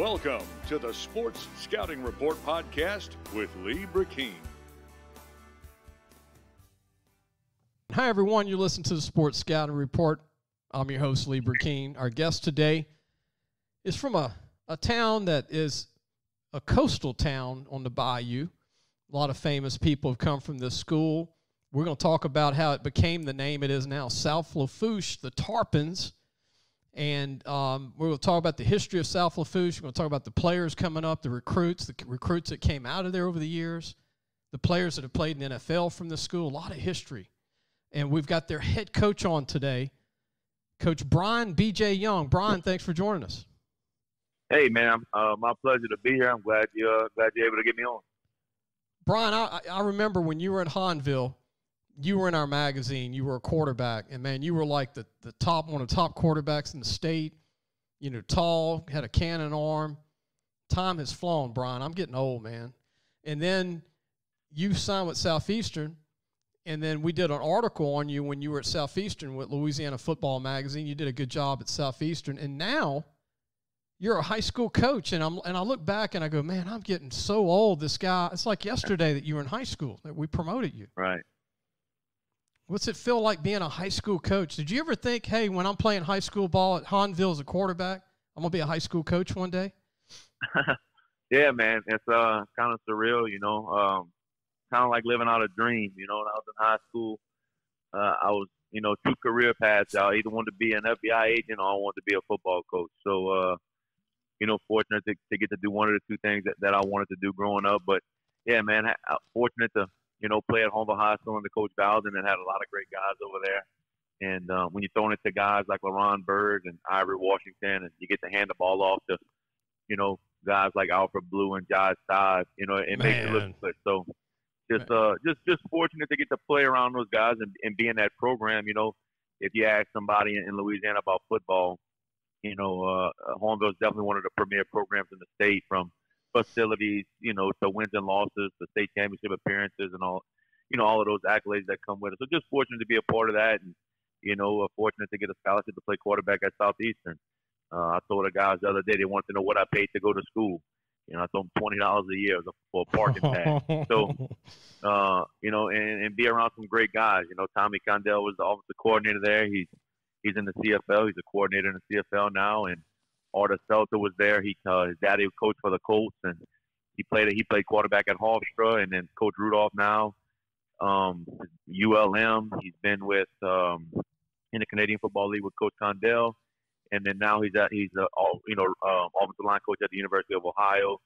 Welcome to the Sports Scouting Report podcast with Lee Brecheen. Hi, everyone. You're listening to the Sports Scouting Report. I'm your host, Lee Brecheen. Our guest today is from a, a town that is a coastal town on the bayou. A lot of famous people have come from this school. We're going to talk about how it became the name it is now, South Lafourche, the Tarpons. And um, we're going to talk about the history of South Lafourche. We're going to talk about the players coming up, the recruits, the recruits that came out of there over the years, the players that have played in the NFL from the school. A lot of history. And we've got their head coach on today, Coach Brian B.J. Young. Brian, thanks for joining us. Hey, man, uh, my pleasure to be here. I'm glad you uh, glad you're able to get me on. Brian, I, I remember when you were at Hahnville, you were in our magazine. You were a quarterback, and man, you were like the, the top one of the top quarterbacks in the state. You know, tall, had a cannon arm. Time has flown, Brian. I'm getting old, man. And then you signed with Southeastern, and then we did an article on you when you were at Southeastern with Louisiana Football Magazine. You did a good job at Southeastern, and now you're a high school coach. And I'm and I look back and I go, man, I'm getting so old. This guy. It's like yesterday that you were in high school that we promoted you. Right. What's it feel like being a high school coach? Did you ever think, hey, when I'm playing high school ball at Hahnville as a quarterback, I'm gonna be a high school coach one day? yeah, man, it's uh kind of surreal, you know. Um, kind of like living out a dream, you know. When I was in high school, uh, I was, you know, two career paths. I either wanted to be an FBI agent or I wanted to be a football coach. So, uh, you know, fortunate to, to get to do one of the two things that, that I wanted to do growing up. But yeah, man, I, fortunate to you know, play at Hahnville High School under Coach Bowden and had a lot of great guys over there. And uh, when you're throwing it to guys like LaRon Berg and Ivory Washington, and you get to hand the ball off to, you know, guys like Alfred Blue and Josh Todd, you know, it Man. makes it look good. So just uh, just just fortunate to get to play around those guys and, and be in that program. You know, if you ask somebody in, in Louisiana about football, you know, uh, Hahnville is definitely one of the premier programs in the state from facilities, you know, to wins and losses, the state championship appearances, and all, you know, all of those accolades that come with it. So just fortunate to be a part of that, and you know, uh, fortunate to get a scholarship to play quarterback at Southeastern. Uh, I told the guys the other day they wanted to know what I paid to go to school. You know, I told them twenty dollars a year for a parking tag. so, uh, you know, and, and be around some great guys. You know, Tommy Condell was the offensive coordinator there. He's he's in the CFL. He's a coordinator in the CFL now, and Arthur Seltzer was there. He uh, his daddy coached for the Colts, and he played he played quarterback at Hofstra, and then Coach Rudolph now. Um, ULM. He's been with um, in the Canadian Football League with Coach Condell, and then now he's at he's a all, you know um, offensive line coach at the University of Ohio.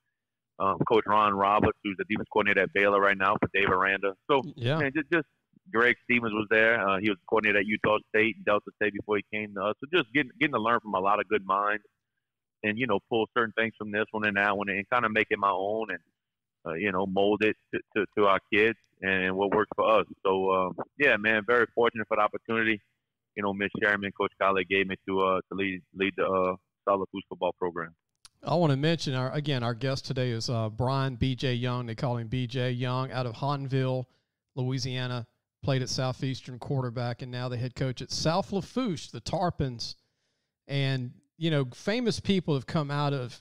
Um, coach Ron Roberts, who's the defense coordinator at Baylor right now for Dave Aranda. So yeah, man, just, just Greg Stevens was there. Uh, he was coordinator at Utah State and Delta State before he came to us. So just getting getting to learn from a lot of good minds and you know pull certain things from this one and that one and kind of make it my own and uh, you know mold it to, to, to, our kids and what works for us. So uh, yeah, man, very fortunate for the opportunity. You know, Miss Sherman, Coach Kyle gave me to uh, to lead lead the uh, South Lafourche football program. I want to mention our again our guest today is uh, Brian B.J. Young. They call him B.J. Young out of Hahnville, Louisiana. Played at Southeastern quarterback and now the head coach at South Lafourche, the Tarpons. And you know, famous people have come out of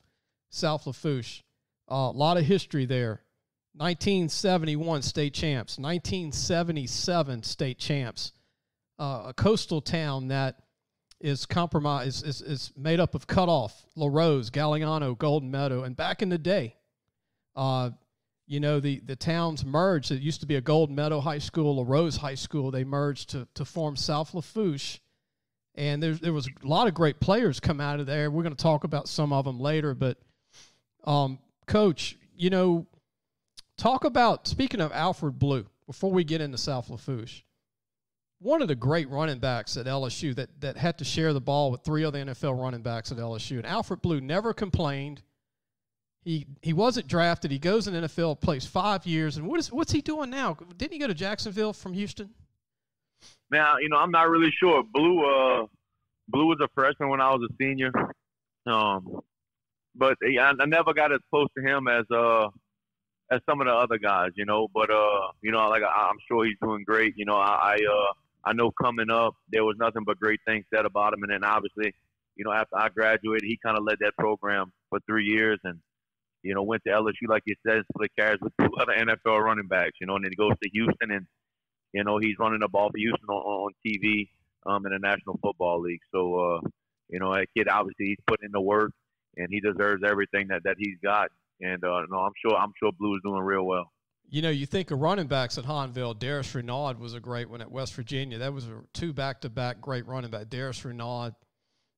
South Lafourche. Uh, a lot of history there. 1971 state champs, 1977 state champs. Uh, a coastal town that is compromised is, is, made up of Cutoff, La Rose, Galliano, Golden Meadow, and back in the day, uh, you know the the towns merged. It used to be a Golden Meadow High School, La Rose High School. They merged to to form South Lafourche, and there there was a lot of great players come out of there. We're going to talk about some of them later, but um, coach, you know, talk about speaking of Alfred Blue before we get into South Lafourche. One of the great running backs at LSU that that had to share the ball with three other NFL running backs at LSU, and Alfred Blue never complained. He he wasn't drafted. He goes in NFL, plays five years, and what is what's he doing now? Didn't he go to Jacksonville from Houston? Now, you know, I'm not really sure. Blue, uh, Blue was a freshman when I was a senior. Um, but I, I never got as close to him as uh as some of the other guys, you know. But uh, you know, like I, I'm sure he's doing great. You know, I, I uh I know coming up there was nothing but great things said about him, and then obviously, you know, after I graduated, he kind of led that program for three years, and you know, went to LSU like you said, split carries with two other NFL running backs. You know, and then he goes to Houston, and you know, he's running the ball for Houston on, on TV um, in the National Football League. So, uh, you know, that kid obviously he's putting in the work, and he deserves everything that, that he's got. And uh, no, I'm sure I'm sure Blue is doing real well. You know, you think of running backs at Hahnville. Darris Renaud was a great one at West Virginia. That was a two back-to-back great running back. Darris Renaud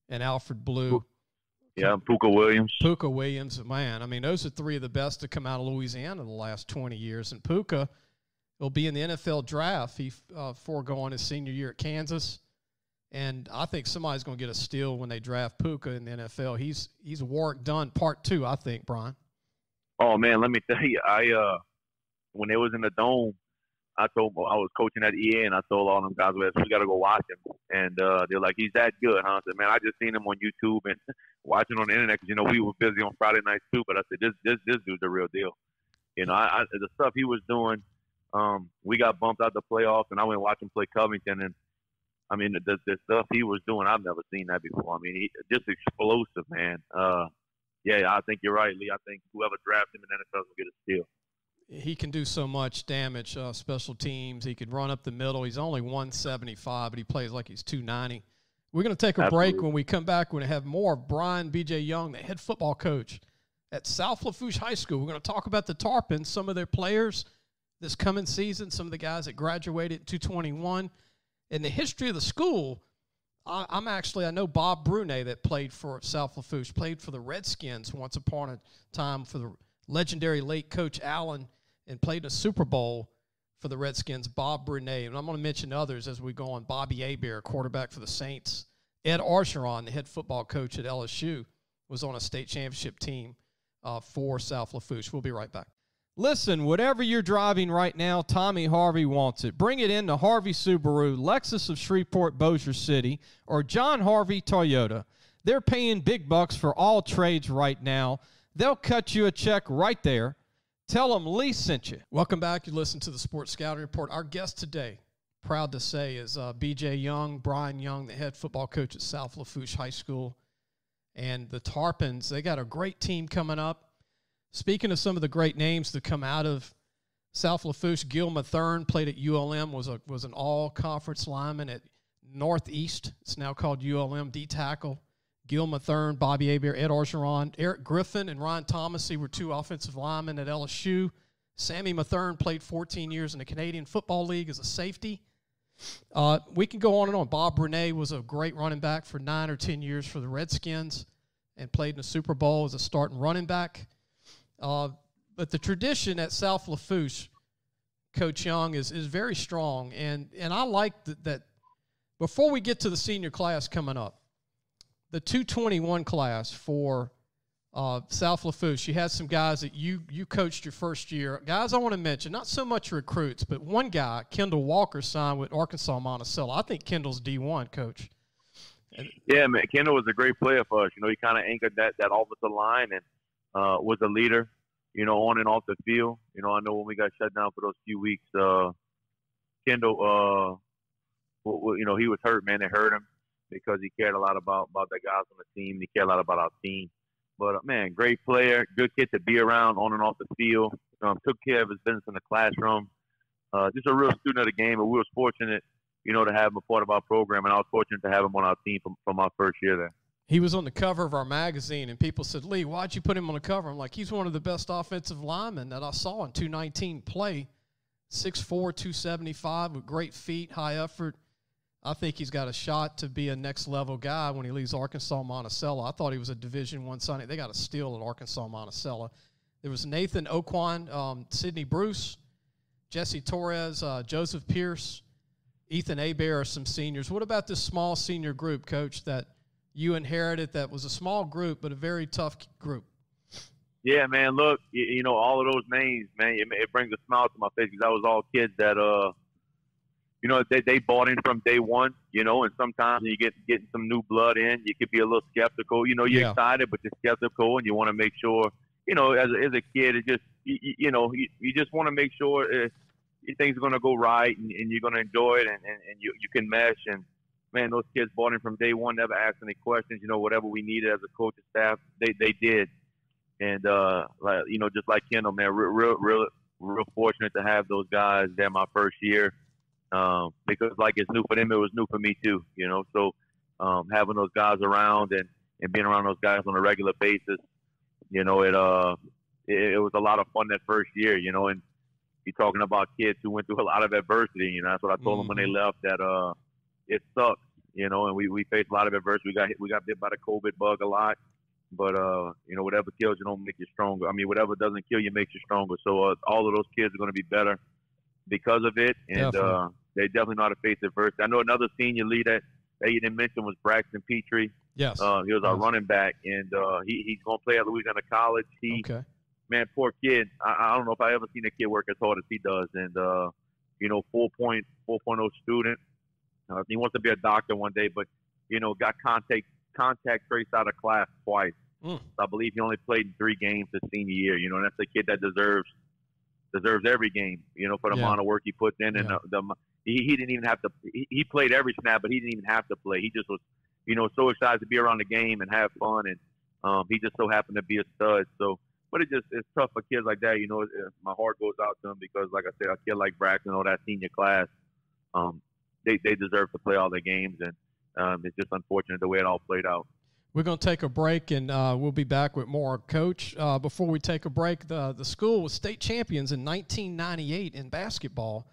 and Alfred Blue. Yeah, Pooka Williams. Pooka Williams, man. I mean, those are three of the best to come out of Louisiana in the last 20 years. And Pooka will be in the NFL draft. He uh, foregoing his senior year at Kansas. And I think somebody's going to get a steal when they draft Pooka in the NFL. He's he's Warrick Dunn part two, I think, Brian. Oh man, let me tell you, I uh when it was in the dome, I told I was coaching at EA, and I told all them guys, "We got to go watch him." And uh, they're like, "He's that good, huh?" I said, "Man, I just seen him on YouTube and watching on the internet because you know we were busy on Friday nights too." But I said, "This this this dude's the real deal." You know, I, I the stuff he was doing. Um, we got bumped out the playoffs, and I went and watched him play Covington, and I mean, the, the stuff he was doing, I've never seen that before. I mean, he, just explosive, man. Uh, yeah, I think you're right, Lee. I think whoever drafts him in the NFL will get a steal he can do so much damage. Uh, special teams, he could run up the middle. He's only 175, but he plays like he's 290. We're going to take a Absolutely. break. When we come back, we're going to have more of Brian B.J. Young, the head football coach at South Lafourche High School. We're going to talk about the Tarpons, some of their players this coming season, some of the guys that graduated 221, in the history of the school. I, am actually I know Bob Brunet that played for South Lafourche, played for the Redskins once upon a time for the legendary late coach Allen and played a Super Bowl for the Redskins, Bob Brunet. And I'm going to mention others as we go on. Bobby Hebert, quarterback for the Saints. Ed Orgeron, the head football coach at LSU, was on a state championship team uh, for South Lafourche. We'll be right back. Listen, whatever you're driving right now, Tommy Harvey wants it. Bring it in to Harvey Subaru, Lexus of Shreveport, Bossier City, or John Harvey Toyota. They're paying big bucks for all trades right now. They'll cut you a check right there Tell them Lee sent you. Welcome back. You listen to the Sports Scouting Report. Our guest today, proud to say, is uh, BJ Young, Brian Young, the head football coach at South Lafourche High School. And the Tarpons, they got a great team coming up. Speaking of some of the great names that come out of South Lafourche, Gil Matherne played at ULM, was, a, was an all conference lineman at Northeast. It's now called ULM D tackle. Gil Matherne, Bobby Hebert, Ed Orgeron, Eric Griffin, and Ryan Thomas were two offensive linemen at LSU. Sammy Matherne played 14 years in the Canadian Football League as a safety. Uh, we can go on and on. Bob Brunet was a great running back for nine or 10 years for the Redskins and played in the Super Bowl as a starting running back. Uh, but the tradition at South Lafourche, Coach Young, is, is very strong. And, and I like that, that before we get to the senior class coming up, the 221 class for uh, South Lafourche, you had some guys that you you coached your first year. Guys, I want to mention not so much recruits, but one guy, Kendall Walker, signed with Arkansas Monticello. I think Kendall's D1 coach. Yeah, man, Kendall was a great player for us. You know, he kind of anchored that that offensive line and uh, was a leader. You know, on and off the field. You know, I know when we got shut down for those few weeks, uh, Kendall, uh, you know, he was hurt. Man, it hurt him because he cared a lot about about the guys on the team. He cared a lot about our team. But uh, man, great player, good kid to be around on and off the field. Um, took care of his business in the classroom. Uh, just a real student of the game, and we were fortunate, you know, to have him a part of our program, and I was fortunate to have him on our team from, from our first year there. He was on the cover of our magazine, and people said, "Lee, why'd you put him on the cover?" I'm like, "He's one of the best offensive linemen that I saw in 219 play, 6'4", 275 with great feet, high effort." I think he's got a shot to be a next level guy when he leaves Arkansas Monticello. I thought he was a Division One signing. They got a steal at Arkansas Monticello. There was Nathan Oquan, um, Sidney Bruce, Jesse Torres, uh, Joseph Pierce, Ethan Hebert are some seniors. What about this small senior group, Coach, that you inherited? That was a small group, but a very tough group. Yeah, man. Look, you, you know all of those names, man. It, it brings a smile to my face because that was all kids that uh you know, they, they bought in from day one, you know, and sometimes you get getting some new blood in, you could be a little skeptical. You know, you're yeah. excited, but you're skeptical, and you want to make sure, you know, as a, as a kid, it just, you, you know, you, you just want to make sure uh, things are going to go right and, and you're going to enjoy it and, and, and you, you can mesh. And, man, those kids bought in from day one, never asked any questions. You know, whatever we needed as a coaching staff, they they did. And uh, like you know, just like Kendall, man, real real real, real fortunate to have those guys there my first year. Um, because like it's new for them, it was new for me too. You know, so um, having those guys around and and being around those guys on a regular basis, you know, it uh, it, it was a lot of fun that first year. You know, and you're talking about kids who went through a lot of adversity. You know, that's what I told mm-hmm. them when they mm-hmm. left. That uh, it sucks. You know, and we we faced a lot of adversity. We got hit, we got bit by the COVID bug a lot. But uh, you know, whatever kills you don't make you stronger. I mean, whatever doesn't kill you makes you stronger. So uh, all of those kids are going to be better because of it, and definitely. uh, they definitely know how to face adversity. I know another senior leader that you didn't mention was Braxton Petrie. Yes, uh, he was our yes. running back, and uh, he, he's going to play at Louisiana College. He, okay. man, poor kid. I, I don't know if I ever seen a kid work as hard as he does, and uh, you know, 4.4.0 student. Uh, he wants to be a doctor one day, but you know, got contact contact traced out of class twice. Mm. I believe he only played in three games his senior year. You know, and that's a kid that deserves deserves every game. You know, for the yeah. amount of work he puts in, and yeah. the, the he, he didn't even have to. He, he played every snap, but he didn't even have to play. He just was, you know, so excited to be around the game and have fun, and um, he just so happened to be a stud. So, but it just it's tough for kids like that. You know, it, my heart goes out to him because, like I said, a kid like Braxton or that senior class, um, they they deserve to play all their games, and um, it's just unfortunate the way it all played out. We're going to take a break and uh, we'll be back with more. Coach, uh, before we take a break, the, the school was state champions in 1998 in basketball.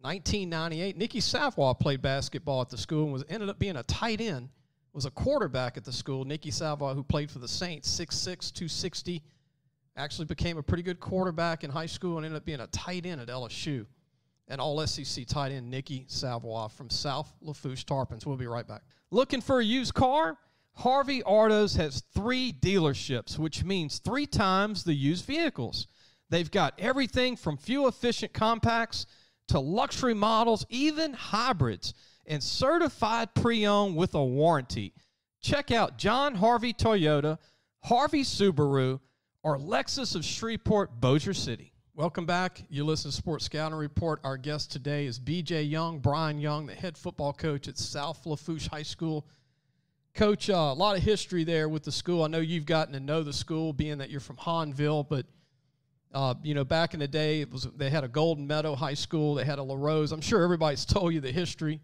1998, Nikki Savoy played basketball at the school and was ended up being a tight end. Was a quarterback at the school. Nikki Savoy, who played for the Saints, 6'6", 260, actually became a pretty good quarterback in high school and ended up being a tight end at LSU. And all SEC tight end Nikki Savoy from South Lafourche Tarpons. We'll be right back. Looking for a used car? Harvey Autos has three dealerships, which means three times the used vehicles. They've got everything from fuel efficient compacts to luxury models, even hybrids, and certified pre owned with a warranty. Check out John Harvey Toyota, Harvey Subaru, or Lexus of Shreveport, Bossier City. Welcome back. You listen to Sports Scouting Report. Our guest today is BJ Young, Brian Young, the head football coach at South Lafourche High School Coach, uh, a lot of history there with the school. I know you've gotten to know the school, being that you're from Hahnville, but uh, you know, back in the day, it was they had a Golden Meadow High School, they had a LaRose. I'm sure everybody's told you the history,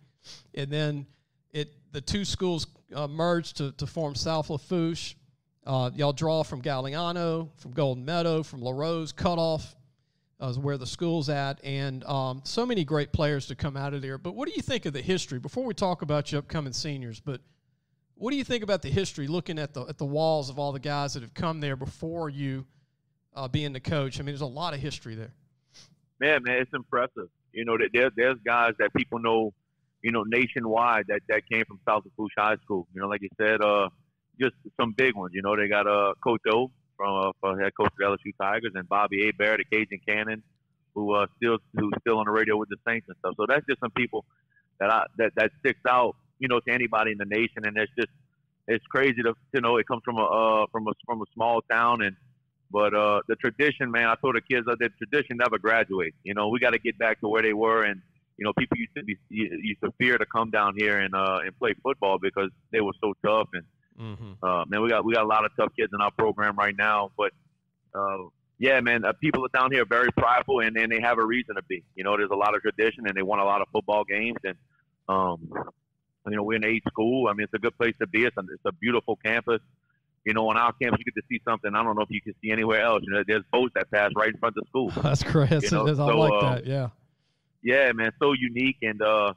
and then it the two schools uh, merged to, to form South Lafourche. Uh, y'all draw from Galliano, from Golden Meadow, from La LaRose, Cutoff uh, where the school's at, and um, so many great players to come out of there. But what do you think of the history? Before we talk about your upcoming seniors, but what do you think about the history, looking at the at the walls of all the guys that have come there before you, uh, being the coach? I mean, there's a lot of history there. Man, man, it's impressive. You know, there, there's guys that people know, you know, nationwide that, that came from South Lafourche High School. You know, like you said, uh, just some big ones. You know, they got uh, Coach O from uh, head coach of LSU Tigers and Bobby Hebert, the Cajun Cannon, who uh, still who's still on the radio with the Saints and stuff. So that's just some people that I that that sticks out you know, to anybody in the nation. And it's just, it's crazy to, you know, it comes from a, uh, from a, from a small town. And, but, uh, the tradition, man, I told the kids that the tradition never graduates. You know, we got to get back to where they were. And, you know, people used to be, used to fear to come down here and, uh, and play football because they were so tough. And, mm-hmm. uh, man, we got, we got a lot of tough kids in our program right now, but, uh, yeah, man, uh, people down here are very prideful and, and they have a reason to be. You know, there's a lot of tradition and they won a lot of football games and um, you know, we're in a school. I mean, it's a good place to be. It's a, it's a beautiful campus. You know, on our campus, you get to see something I don't know if you can see anywhere else. You know, there's boats that pass right in front of the school. That's great. You know? I so, like uh, that. Yeah. Yeah, man, so unique, and uh,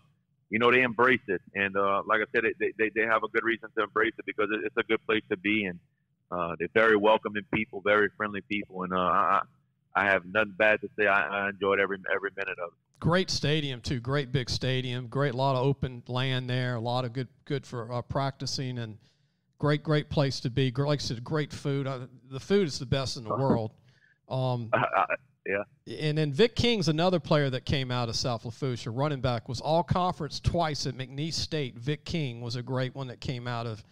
you know they embrace it, and uh, like I said, they, they they have a good reason to embrace it because it's a good place to be, and uh, they're very welcoming people, very friendly people, and uh, I I have nothing bad to say. I, I enjoyed every every minute of it great stadium too. Great big stadium. Great lot of open land there. A lot of good good for uh, practicing and great great place to be. Like I said, great food. Uh, the food is the best in the world. Um, yeah. And then Vic King's another player that came out of South Lafourche, a running back, was all conference twice at McNeese State. Vic King was a great one that came out of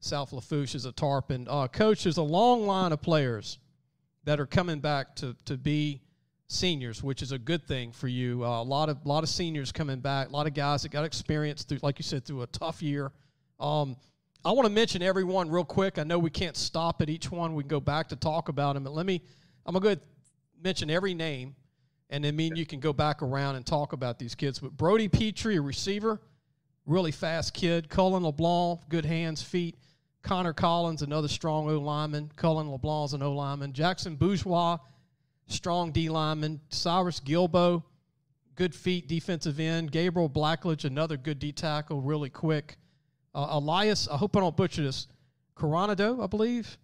South Lafourche as a tarpon. Uh, coach, there's a long line of players that are coming back to to be seniors, which is a good thing for you. Uh, a lot of lot of seniors coming back, a lot of guys that got experience through, like you said, through a tough year. Um, I want to mention everyone real quick. I know we can't stop at each one. We can go back to talk about them, but let me. I'm gonna go mention every name, and then me and you can go back around and talk about these kids. But Brody Petrie, a receiver, really fast kid. Cullen LeBlanc, good hands, feet. Connor Collins, another strong O lineman. Cullen LeBlanc's an O lineman. Jackson Bourgeois, strong D lineman. Cyrus Gilbo, good feet, defensive end. Gabriel Blackledge, another good D tackle, really quick. Uh, Elias, I hope I don't butcher this. Coronado, I believe.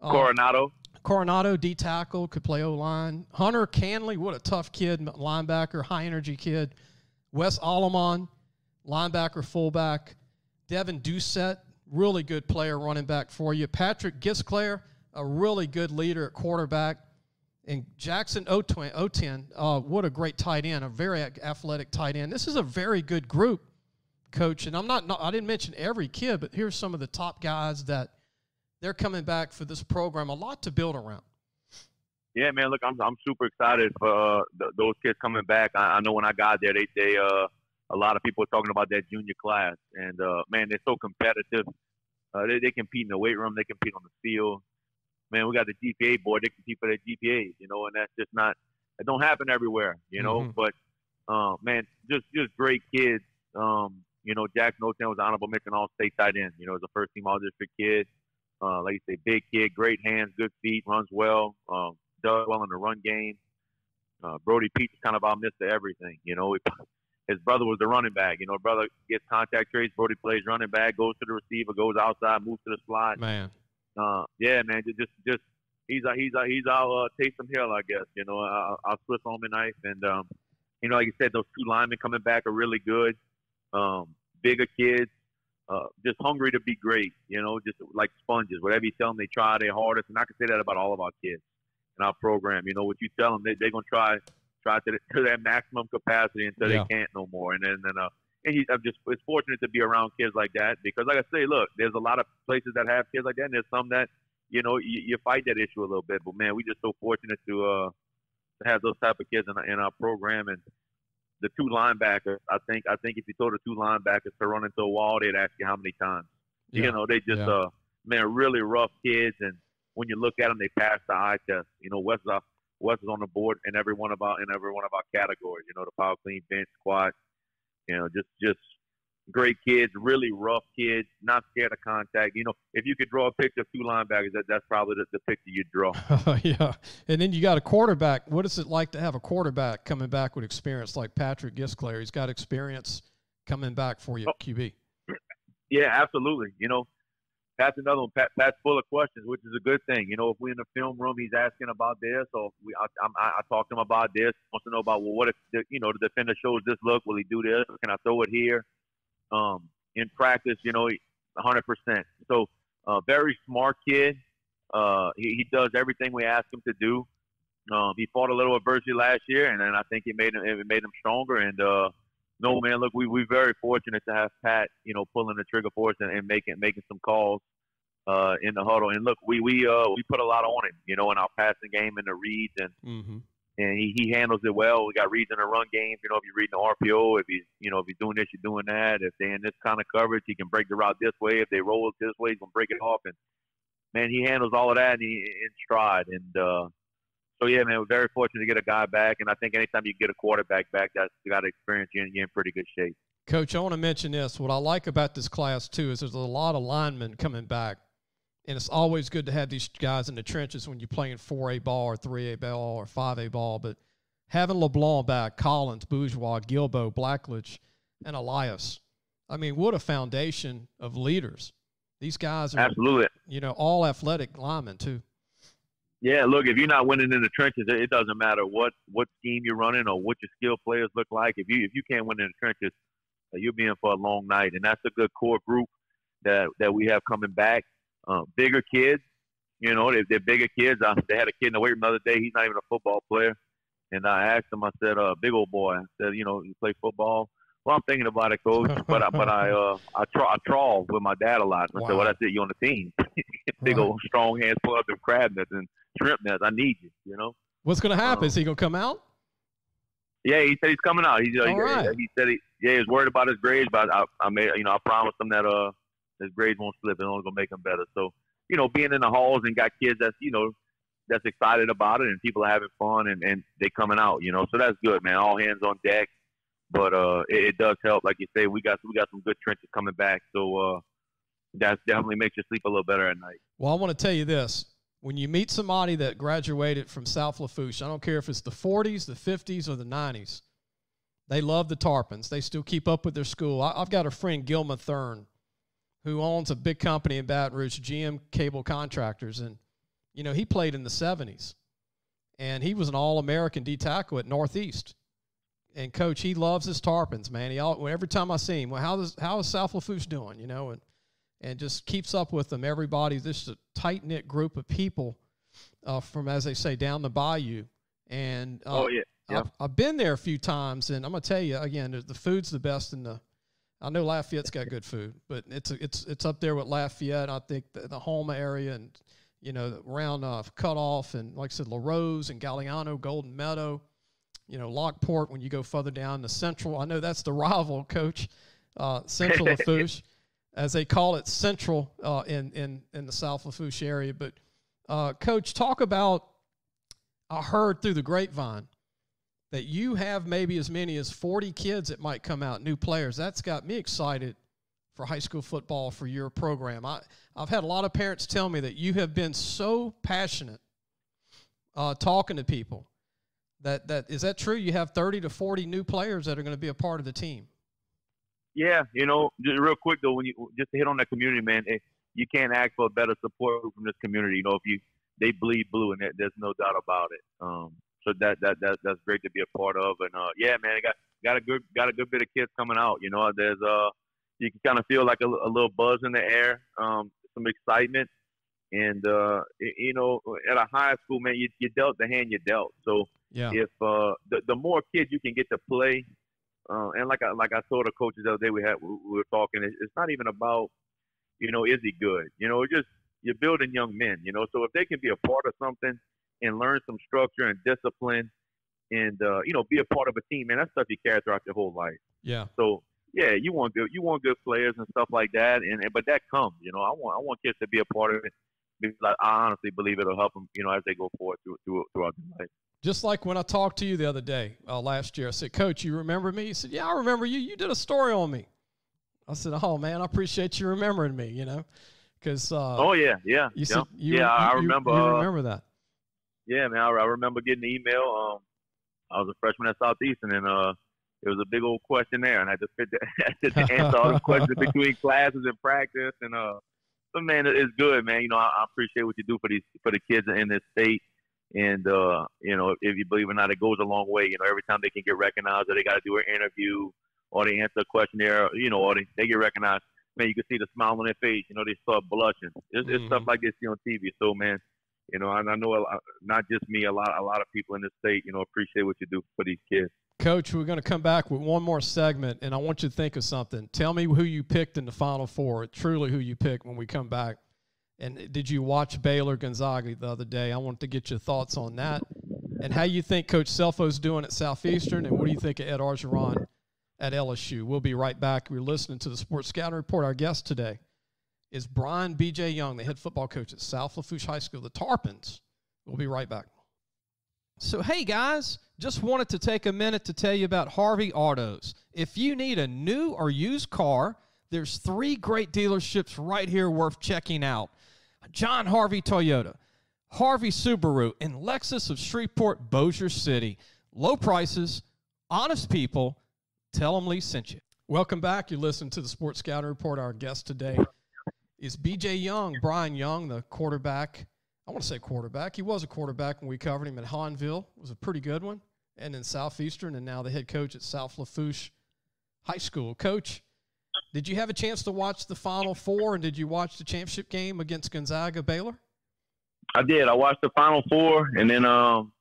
Uh, Coronado. Coronado, D tackle, could play O line. Hunter Canley, what a tough kid, linebacker, high energy kid. Wes Alamon, linebacker, fullback. Devin Doucette, really good player running back for you. Patrick Gisclair, a really good leader at quarterback. And Jackson Oten, uh, what a great tight end, a very athletic tight end. This is a very good group, coach. And I'm not, not I didn't mention every kid, but here's some of the top guys that they're coming back for this program. A lot to build around. Yeah, man. Look, I'm I'm super excited for uh, th- those kids coming back. I, I, know when I got there, they they uh, a lot of people are talking about that junior class, and uh, man, they're so competitive. Uh, they, they compete in the weight room, they compete on the field. Man, we got the GPA board; they compete for their GPA, you know, and that's just not. It don't happen everywhere, you know. Mm-hmm. But uh, man, just just great kids. Um, you know, Jack Noten was honorable mention all state tight end. You know, as a first team all district kid. Uh, like you say, big kid, great hands, good feet, runs well, um, does well in the run game. Uh, Brody Pete is kind of our Mr. Everything. You know, his brother was the running back. You know, brother gets contact trace. Brody plays running back, goes to the receiver, goes outside, moves to the slot. Man, uh, yeah, man, just just he's a, he's a, he's our uh, Taysom Hill, I guess. You know, our, our Swiss Army knife, and um, you know, like you said, those two linemen coming back are really good. Um, bigger kids, uh, just hungry to be great. You know, just like sponges. Whatever you tell them, they try their hardest, and I can say that about all of our kids in our program. You know, what you tell them, they, they're gonna try try to, to their maximum capacity until yeah. they can't no more. And then, then uh, and he, I'm just it's fortunate to be around kids like that because, like I say, look, there's a lot of places that have kids like that, and there's some that you know you, you fight that issue a little bit. But man, we're just so fortunate to uh to have those type of kids in, in our program and the two linebackers. I think I think if you told the two linebackers to run into a wall, they'd ask you how many times. Yeah. You know, they just yeah. uh man, really rough kids, and when you look at them, they pass the eye test. You know, West uh, West is on the board in every one of our in every one of our categories. You know, the power clean, bench, squat. You know, just just great kids, really rough kids, not scared of contact. You know, if you could draw a picture of two linebackers, that, that's probably the, the picture you'd draw. yeah. And then you got a quarterback. What is it like to have a quarterback coming back with experience like Patrick Gisclair? He's got experience coming back for you, oh. QB. Yeah, absolutely. You know, that's another one. Pat, Pat's full of questions, which is a good thing. You know, if we're in the film room, he's asking about this, or we, I, I, I talk to him about this. Wants to know about well, what if the, you know the defender shows this look? Will he do this? Can I throw it here? Um, in practice, you know, 100%. So, uh, very smart kid. Uh, he, he does everything we ask him to do. Um, he fought a little adversity last year, and then I think it made him it made him stronger. And uh, no man, look, we we're very fortunate to have Pat, you know, pulling the trigger for us and, and making making some calls uh, in the huddle. And look, we we uh, we put a lot on him, you know, in our passing game and the reads, and mm-hmm. And he, he handles it well. We got reads in the run game. You know, if you're reading the RPO, if he's you know if he's doing this, you're doing that. If they're in this kind of coverage, he can break the route this way. If they roll it this way, he's gonna break it off. And man, he handles all of that in, stride. And uh, so yeah, man, we're very fortunate to get a guy back, and I think anytime you get a quarterback back, that's got experience, you're in pretty good shape. Coach, I want to mention this. What I like about this class too is there's a lot of linemen coming back, and it's always good to have these guys in the trenches when you're playing 4A ball or 3A ball or 5A ball. But having LeBlanc back, Collins, Bourgeois, Gilbo, Blackledge, and Elias, I mean, what a foundation of leaders. These guys are absolutely, you know, all athletic linemen too. Yeah, look, if you're not winning in the trenches, it doesn't matter what what scheme you're running or what your skill players look like. If you if you can't win in the trenches, uh, you'll be in for a long night. And that's a good core group that that we have coming back. Um, bigger kids, you know, they, they're bigger kids. Uh, they had a kid in the weight room the other day. He's not even a football player. And I asked him, I said, uh, big old boy. I said, you know, you play football? Well, I'm thinking about it, coach. But I, but I uh I tra- I trawl with my dad a lot. I wow. said, well, that's it. You on the team? Big right. old strong hands, pull up them crab nets and shrimp nets. I need you, you know. What's going to happen? Um, Is he going to come out? Yeah, he said he's coming out. He's, uh, All right. he, he said he yeah he's worried about his grades, but I, I made you know I promised him that uh his grades won't slip and only gonna make him better. So you know, being in the halls and got kids that's you know that's excited about it and people are having fun and and they coming out. You know, so that's good, man. All hands on deck. But uh, it, it does help, like you say. We got we got some good trenches coming back, so uh, that definitely makes you sleep a little better at night. Well, I want to tell you this: when you meet somebody that graduated from South Lafourche, I don't care if it's the 40s, the 50s, or the 90s, they love the Tarpons. They still keep up with their school. I, have got a friend, Gil Matherne, who owns a big company in Baton Rouge, GM Cable Contractors, and you know he played in the 70s, and he was an All-American D tackle at Northeast. And coach, he loves his Tarpons, man. He all, every time I see him, well, how does how is South Lafourche doing? You know, and and just keeps up with them. Everybody, this is a tight knit group of people uh, from, as they say, down the bayou. And uh, oh yeah, I've, I've, been there a few times, and I'm gonna tell you again, the food's the best in the. I know Lafayette's got good food, but it's it's it's up there with Lafayette. I think the, the Houma area and you know around cut off, and like I said, La Rose and Galliano, Golden Meadow, you know Lockport. When you go further down the Central, I know that's the rival coach, uh, Central Lafourche as they call it, central uh, in, in, in the South Lafourche area. But, uh, Coach, talk about, I heard through the grapevine that you have maybe as many as 40 kids that might come out, new players. That's got me excited for high school football for your program. I, I've had a lot of parents tell me that you have been so passionate uh, talking to people. That, that is that true? You have 30 to 40 new players that are going to be a part of the team. Yeah, you know, just real quick though, when you just to hit on that community, man, it, you can't ask for a better support from this community. You know, if you they bleed blue, and there's no doubt about it. Um, so that that that that's great to be a part of, and uh, yeah, man, I got got a good got a good bit of kids coming out. You know, there's uh, you can kind of feel like a, a little buzz in the air, um, some excitement, and uh, you know, at a high school, man, you you dealt the hand you dealt. So yeah. if uh, the the more kids you can get to play uh, and like I like I told the coaches the other day we had we, were talking. It's not even about you know is he good? You know, just you're building young men. You know, so if they can be a part of something and learn some structure and discipline, and uh, you know be a part of a team, man, that stuff you carry throughout your whole life. Yeah. So yeah, you want good you want good players and stuff like that, and, and but that comes. You know, I want I want kids to be a part of it because I honestly believe it'll help them. You know, as they go forward through, through, throughout their life. Just like when I talked to you the other day, uh, last year, I said, Coach, you remember me? He said, Yeah, I remember you. You did a story on me. I said, Oh, man, I appreciate you remembering me, you know? Because, uh, oh, yeah, yeah. You said, you, yeah, I remember. You, you uh, remember that. Yeah, man, I, I remember getting the email. Um, I was a freshman at Southeastern, and uh, it was a big old questionnaire, and I just fit to, to answer all the questions between classes and practice. And uh, but man, it's good, man. You know, I, I appreciate what you do for these for the kids in this state. And uh, you know, if you believe it or not, it goes a long way. You know, every time they can get recognized, or they got to do an interview, or they answer a questionnaire, you know, or they, they get recognized. Man, you can see the smile on their face. You know, they start blushing. It's, mm-hmm. it's stuff like this you on TV. So, man, you know, I, I know a not just me, a lot, a lot of people in the state, you know, appreciate what you do for these kids. Coach, we're going to come back with one more segment, and I want you to think of something. Tell me who you picked in the Final Four. Truly, who you picked when we come back. And did you watch Baylor Gonzaga the other day? I want to get your thoughts on that and how you think Coach Scelfo's doing at Southeastern, and what do you think of Ed Orgeron at LSU? We'll be right back. We're listening to the Sports Scouting Report. Our guest today is Brian B.J. Young, the head football coach at South Lafourche High School, the Tarpons. We'll be right back. So, hey guys, just wanted to take a minute to tell you about Harvey Autos. If you need a new or used car, there's three great dealerships right here worth checking out. John Harvey Toyota, Harvey Subaru, and Lexus of Shreveport, Bossier City. Low prices, honest people. Tell them Lee sent you. Welcome back. You listen to the Sports Scouting Report. Our guest today is BJ Young, Brian Young, the quarterback. I want to say quarterback. He was a quarterback when we covered him at Hahnville. It was a pretty good one. And in Southeastern, and now the head coach at South Lafourche High School. Coach, did you have a chance to watch the Final Four, and did you watch the championship game against Gonzaga Baylor? I did. I watched the Final Four, and then um,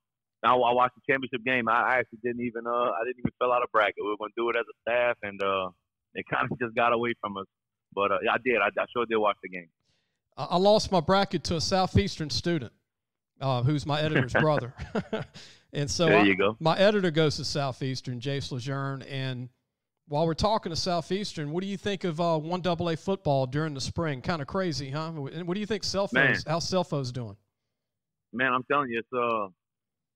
I, watched the championship game. I actually didn't even uh, I didn't even fill out a bracket. We were going to do it as a staff, and uh, it kind of just got away from us. But uh, I did. I, I sure did watch the game. I lost my bracket to a southeastern student. uh, who's my editor's brother. and so I, go. my editor goes to Southeastern, Jace Lejeune, and while we're talking to Southeastern, what do you think of uh, one double A football during the spring? Kind of crazy, huh? And what do you think Scelfo's, how Scelfo's doing? Man, I'm telling you, it's uh,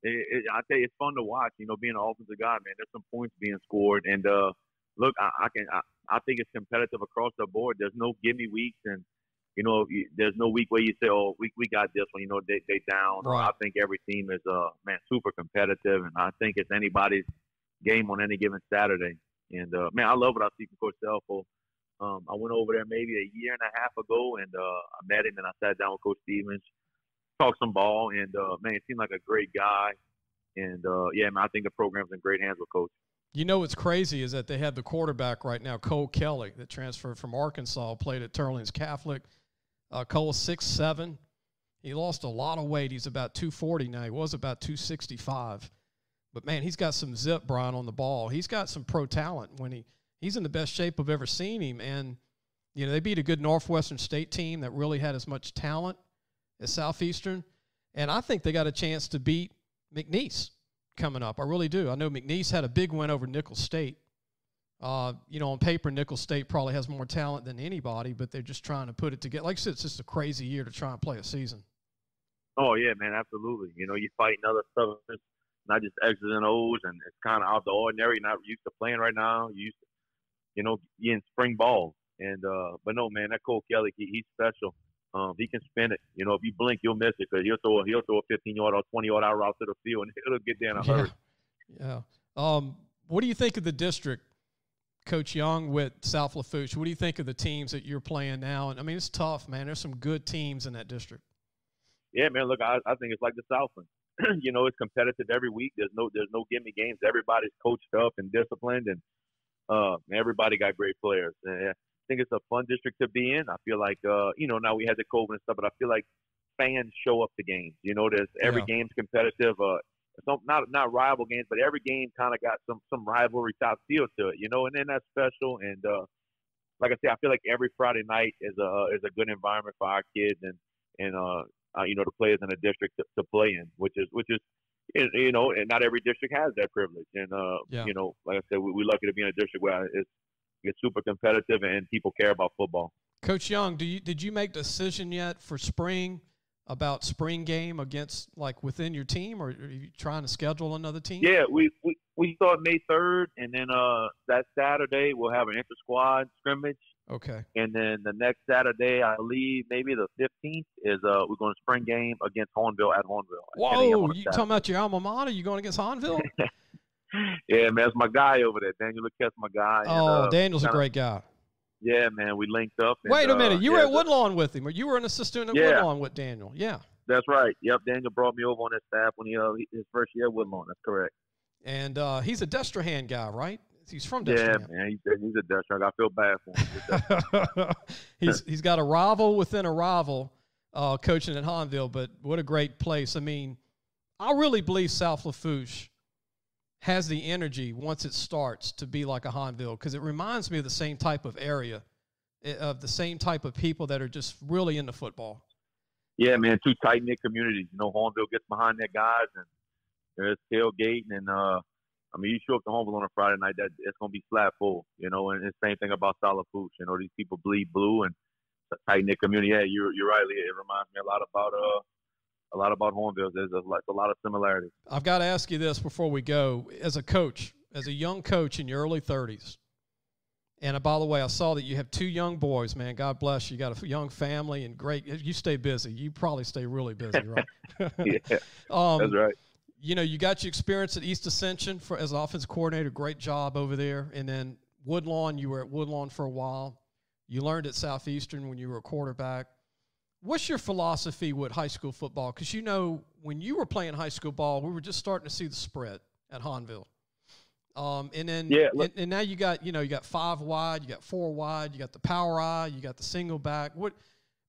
it, it, I tell you, it's fun to watch. You know, being an offensive guy, man, there's some points being scored, and uh, look, I, I can, I, I think it's competitive across the board. There's no gimme weeks, and you know, there's no week where you say, "Oh, we we got this one." You know, they they down. Right. I think every team is uh man super competitive, and I think it's anybody's game on any given Saturday. And uh, man, I love what I see from Coach Scelfo. Um, I went over there maybe a year and a half ago, and uh, I met him, and I sat down with Coach Stevens, talked some ball, and uh, man, he seemed like a great guy. And uh, yeah, man, I think the program's in great hands with Coach. You know what's crazy is that they have the quarterback right now, Cole Kelley, that transferred from Arkansas, played at Teurlings Catholic. Uh, Cole six seven. He lost a lot of weight. He's about 240 now. He was about 265. But man, he's got some zip, Brian, on the ball. He's got some pro talent when he he's in the best shape I've ever seen him. And you know, they beat a good Northwestern State team that really had as much talent as Southeastern. And I think they got a chance to beat McNeese coming up. I really do. I know McNeese had a big win over Nicholls State. Uh, you know, on paper, Nicholls State probably has more talent than anybody, but they're just trying to put it together. Like I said, it's just a crazy year to try and play a season. Oh yeah, man, absolutely. You know, you're fighting other stuff, not just X's and O's, and it's kind of out of the ordinary. You're not used to playing right now. You used to, you know, you in spring ball, and uh, but no, man, that Cole Kelley, he, he's special. Um, he can spin it. You know, if you blink, you'll miss it because he'll throw he'll throw a 15 yard or 20 yard out route to the field, and it'll get down a yeah. hurry. Yeah. Um, what do you think of the district, Coach Young, with South Lafourche? What do you think of the teams that you're playing now? And I mean, it's tough, man. There's some good teams in that district. Yeah, man. Look, I, I think it's like the Southland. you know, it's competitive every week. There's no there's no gimme games. Everybody's coached up and disciplined, and uh, everybody got great players. And I think it's a fun district to be in. I feel like uh, you know now we had the COVID and stuff, but I feel like fans show up to games. You know, there's every Yeah. game's competitive. Uh, some not not rival games, but every game kind of got some some rivalry type feel to it. You know, and then that's special. And uh, like I say, I feel like every Friday night is a is a good environment for our kids and and uh, uh you know the players in the district to, to play in, which is which is you- know, and not every district has that privilege. And uh, Yeah. you know, like I said, we, we're lucky to be in a district where it's it's super competitive and people care about football. Coach Young, do you did you make decision yet for spring about spring game against like within your team, or are you trying to schedule another team? Yeah, we we, we start May third, and then uh that Saturday we'll have an inter squad scrimmage. Okay. And then the next Saturday, I believe maybe the 15th, is uh we're going to spring game against Hahnville at Hahnville. at Whoa, you Saturday. talking about your alma mater? You going against Hahnville? Yeah, man, that's my guy over there. Daniel Luquette's my guy. and, oh, uh, Daniel's a kinda- great guy. Yeah, man, we linked up. and, Wait a uh, minute, you yeah, were at Woodlawn with him, or you were an assistant at Yeah. Woodlawn with Daniel? Yeah. That's right. Yep, Daniel brought me over on his staff when he uh, his first year at Woodlawn. That's correct. And uh, he's a Destrehan guy, right? He's from Yeah, man, he's he's a truck. I feel bad for him. He's a he's got a rival within a rival, uh, coaching at Hahnville. But what a great place! I mean, I really believe South Lafourche has the energy once it starts to be like a Hahnville because it reminds me of the same type of area, eh, of the same type of people that are just really into football. yeah, man, two tight knit communities. You know, Hahnville gets behind their guys, and there's tailgating, and uh, I mean, you show up to Hahnville on a Friday night, that it's gonna be flat full. You know, and the same thing about Solid. You know, these people bleed blue, and tight knit community. Yeah, you're you're right. It reminds me a lot about uh, a lot about Hahnville. There's a, lot- a lot of similarities. I've got to ask you this before we go. As a coach, as a young coach in your early 30s, and uh, by the way, I saw that you have two young boys, man. God bless you. You got a young family and great. You stay busy. You probably stay really busy, right? yeah, um, that's right. You know, you got your experience at East Ascension for as offense coordinator. Great job over there. And then Woodlawn, you were at Woodlawn for a while. You learned at Southeastern when you were a quarterback. What's your philosophy with high school football? Because you know, when you were playing high school ball, we were just starting to see the spread at Hahnville. Um, and then, Yeah, look- and, and now you got, you know, you got five wide, you got four wide, you got the power eye, you got the single back. What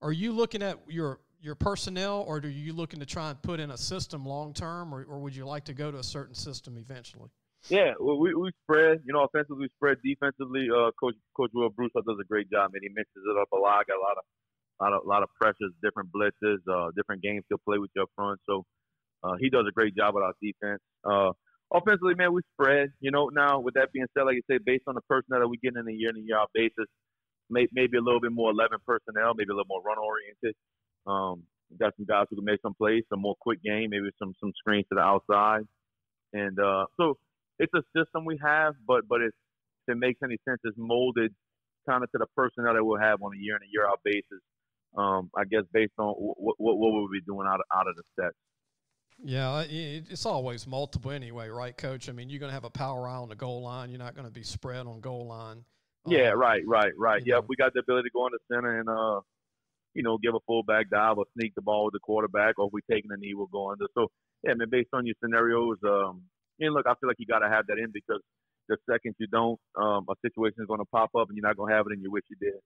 are you looking at your your personnel, or are you looking to try and put in a system long term, or, or would you like to go to a certain system eventually? Yeah, well, we we spread. You know, offensively we spread. Defensively, uh, Coach Coach Will Bruce does a great job, and he mixes it up a lot. Got a lot of a lot of a lot of pressures, different blitzes, uh, different games he'll play with you up front. So uh, he does a great job with our defense. Uh, offensively, man, we spread. You know, now with that being said, like I say, based on the personnel that we get in a year in a year out basis, may, maybe a little bit more 11 personnel, maybe a little more run oriented. Um, got some guys who can make some plays, some more quick game, maybe some some screens to the outside, and uh, so it's a system we have, but but it's if it makes any sense, it's molded kind of to the personnel that we'll have on a year in a year out basis. Um, I guess based on what, what, what we'll be doing out of, out of the sets. Yeah, it's always multiple anyway, right, Coach? I mean, you're going to have a power I on the goal line. You're not going to be spread on goal line. Yeah, um, right, right, right. Yeah, we got the ability to go in the center and, uh, you know, give a fullback dive or sneak the ball with the quarterback, or if we're taking a knee, we'll go under. So, yeah, I mean, based on your scenarios, um, and look, I feel like you got to have that in because the second you don't, um, a situation is going to pop up and you're not going to have it, and you wish you did.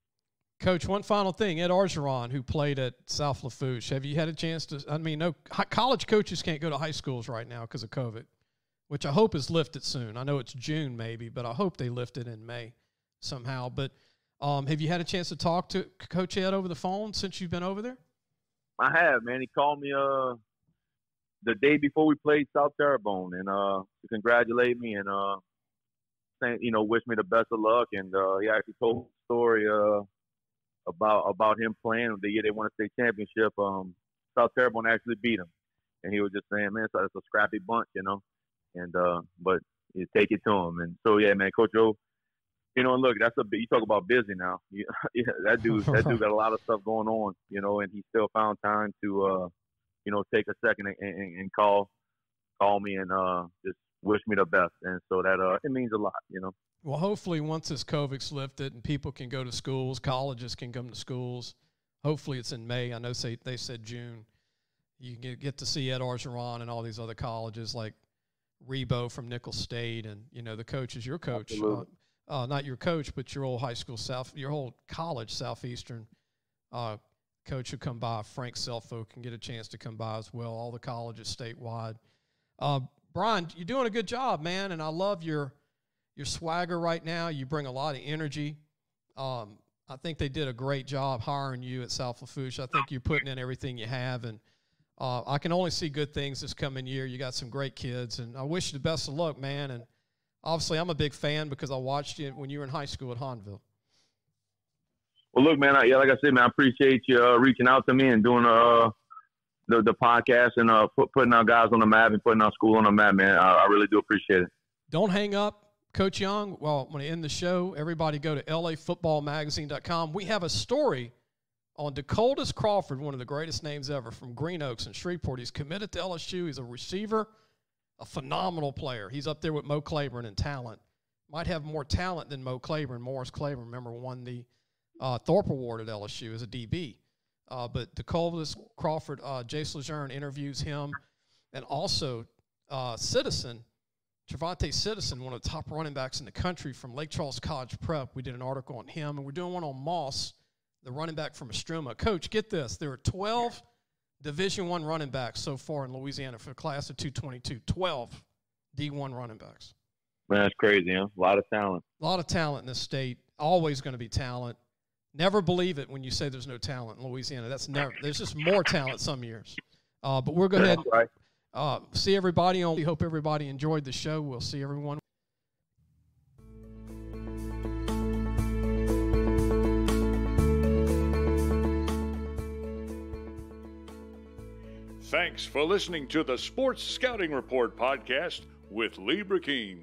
Coach, one final thing. Ed Orgeron, who played at South Lafourche, have you had a chance to? I mean, no, college coaches can't go to high schools right now because of COVID, which I hope is lifted soon. I know it's June maybe, but I hope they lift it in May somehow. But um, have you had a chance to talk to Coach Ed over the phone since you've been over there? I have, man. He called me uh, the day before we played South Terrebonne and uh, to congratulate me and uh, you know, wish me the best of luck. And uh, he actually told the story. Uh, about about him playing the year they won a state championship. Um, South Terrebonne actually beat him, and he was just saying, "Man, it's a, a scrappy bunch, you know." And uh, but you take it to him, and so yeah, man, Coach O. You know, and look, that's a you talk about busy now. yeah, that dude, that dude got a lot of stuff going on, you know, and he still found time to, uh, you know, take a second and, and, and call, call me and uh, just wish me the best. And so that uh, it means a lot, you know. Well, hopefully, once this COVID's lifted and people can go to schools, colleges can come to schools. Hopefully, it's in May. I know say, they said June. You get, get to see Ed Orgeron and all these other colleges like Rebowe from Nicholls State, and you know the coach is your coach, uh, uh, not your coach, but your old high school south, your old college southeastern uh, coach who come by. Frank Scelfo can get a chance to come by as well. All the colleges statewide. Uh, Brian, you're doing a good job, man, and I love your your swagger right now. You bring a lot of energy. Um, I think they did a great job hiring you at South Lafourche. I think you're putting in everything you have, and uh, I can only see good things this coming year. You got some great kids, and I wish you the best of luck, man. And obviously, I'm a big fan because I watched you when you were in high school at Hahnville. Well, look, man. I, yeah, like I said, man, I appreciate you uh, reaching out to me and doing uh, the the podcast and uh, put, putting our guys on the map and putting our school on the map, man. I, I really do appreciate it. Don't hang up Coach Young, well, I'm going to end the show, everybody go to lafootballmagazine.com. We have a story on Decoldest Crawford, one of the greatest names ever from Green Oaks and Shreveport. He's committed to LSU. He's a receiver, a phenomenal player. He's up there with Mo Claiborne in talent. Might have more talent than Mo Claiborne. Morris Claiborne, remember, won the uh, Thorpe Award at LSU as a DB. Uh, but Decoldest Crawford, uh, Jace Lejeune interviews him, and also uh, Citizen Javante Citizen, one of the top running backs in the country from Lake Charles College Prep. We did an article on him, and we're doing one on Moss, the running back from Estrema. Coach, get this: there are 12 Division One running backs so far in Louisiana for the class of 222. 12 D1 running backs. Man, that's crazy, huh? A lot of talent. A lot of talent in this state. Always going to be talent. Never believe it when you say there's no talent in Louisiana. That's never. There's just more talent some years. Uh, but we're going to. Uh, see everybody on. We hope everybody enjoyed the show. We'll see everyone. Thanks for listening to the Sports Scouting Report podcast with Lee Brecheen.